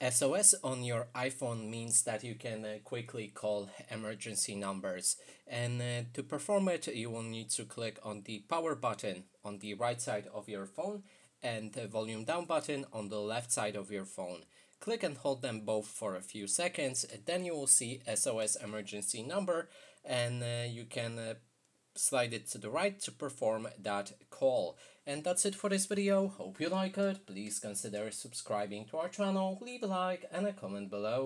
SOS on your iPhone means that you can uh, quickly call emergency numbers. And uh, to perform it, you will need to click on the power button on the right side of your phone and the volume down button on the left side of your phone. Click and hold them both for a few seconds, then you will see SOS emergency number and uh, you can uh, slide it to the right to perform that call. And that's it for this video. Hope you like it. Please consider subscribing to our channel, leave a like and a comment below.